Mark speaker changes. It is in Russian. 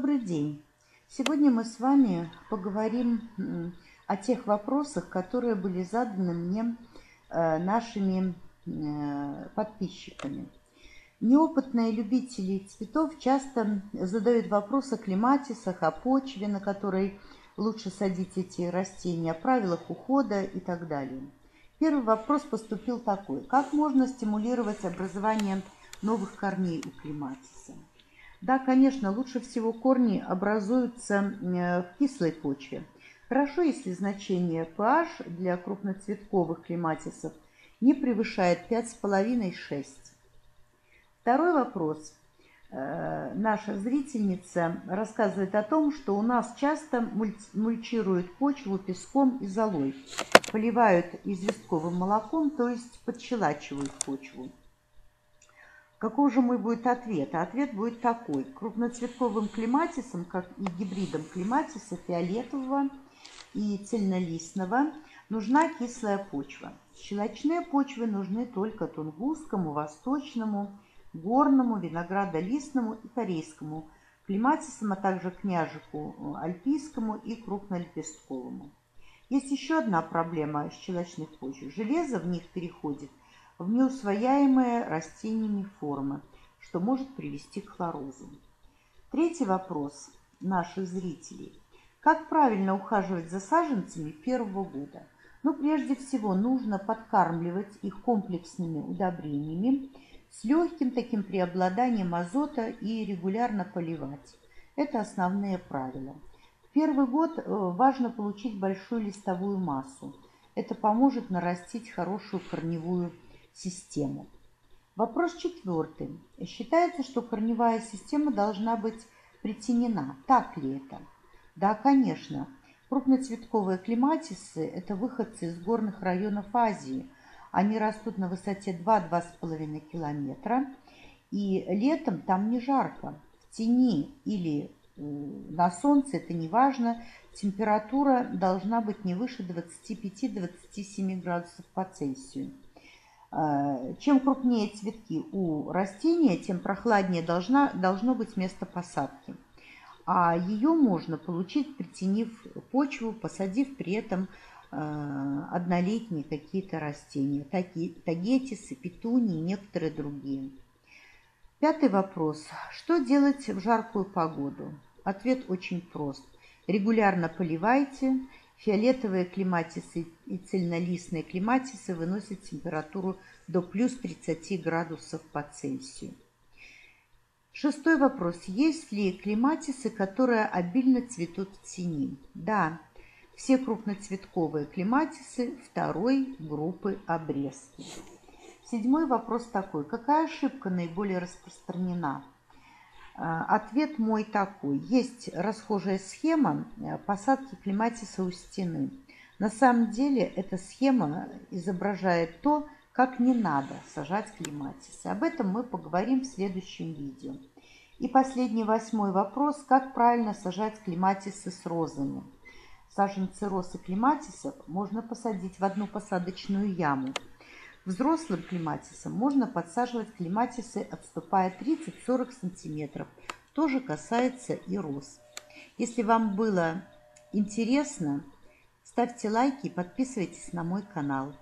Speaker 1: Добрый день! Сегодня мы с вами поговорим о тех вопросах, которые были заданы мне э, нашими э, подписчиками. Неопытные любители цветов часто задают вопросы о климатисах, о почве, на которой лучше садить эти растения, о правилах ухода и так далее. Первый вопрос поступил такой. Как можно стимулировать образование новых корней у климатиса? Да, конечно, лучше всего корни образуются э, в кислой почве. Хорошо, если значение pH для крупноцветковых клематисов не превышает 5,5-6. Второй вопрос. Э, наша зрительница рассказывает о том, что у нас часто мульчируют почву песком и золой, поливают известковым молоком, то есть подщелачивают почву. Какой же мой будет ответ? А ответ будет такой. Крупноцветковым клематисом, как и гибридом клематиса фиолетового и цельнолистного, нужна кислая почва. Щелочные почвы нужны только тунгусскому, восточному, горному, виноградолистному и корейскому клематисам, а также княжику э, альпийскому и крупнолепестковому. Есть еще одна проблема щелочных почв. Железо в них переходит в неусвояемые растениями формы, что может привести к хлорозу. Третий вопрос наших зрителей. Как правильно ухаживать за саженцами первого года? Ну, прежде всего, нужно подкармливать их комплексными удобрениями с легким таким преобладанием азота и регулярно поливать. Это основные правила. В первый год э, важно получить большую листовую массу. Это поможет нарастить хорошую корневую систему. Вопрос четвертый. Считается, что корневая система должна быть притенена. Так ли это? Да, конечно. Крупноцветковые клематисы – это выходцы из горных районов Азии. Они растут на высоте 2-2,5 километра. И летом там не жарко. В тени или э, на солнце, это не важно, температура должна быть не выше 25-27 градусов по Цельсию. Э, чем крупнее цветки у растения, тем прохладнее должна, должно быть место посадки. А ее можно получить, притянив почву, посадив при этом э, однолетние какие-то растения, тагетисы, петунии и некоторые другие. Пятый вопрос. Что делать в жаркую погоду? Ответ очень прост. Регулярно поливайте, Фиолетовые клематисы и цельнолистные клематисы выносят температуру до плюс 30 градусов по Цельсию. Шестой вопрос. Есть ли клематисы, которые обильно цветут в тени? Да, все крупноцветковые клематисы второй группы обрезки. Седьмой вопрос такой. Какая ошибка наиболее распространена? А, ответ мой такой. Есть расхожая схема э, посадки клематиса у стены. На самом деле эта схема изображает то, как не надо сажать клематисы. Об этом мы поговорим в следующем видео. И последний восьмой вопрос. Как правильно сажать клематисы с розами? Саженцы роз и клематисов можно посадить в одну посадочную яму – Взрослым клематисам можно подсаживать клематисы, отступая 30-40 см. То же касается и роз. Если вам было интересно, ставьте лайки и подписывайтесь на мой канал.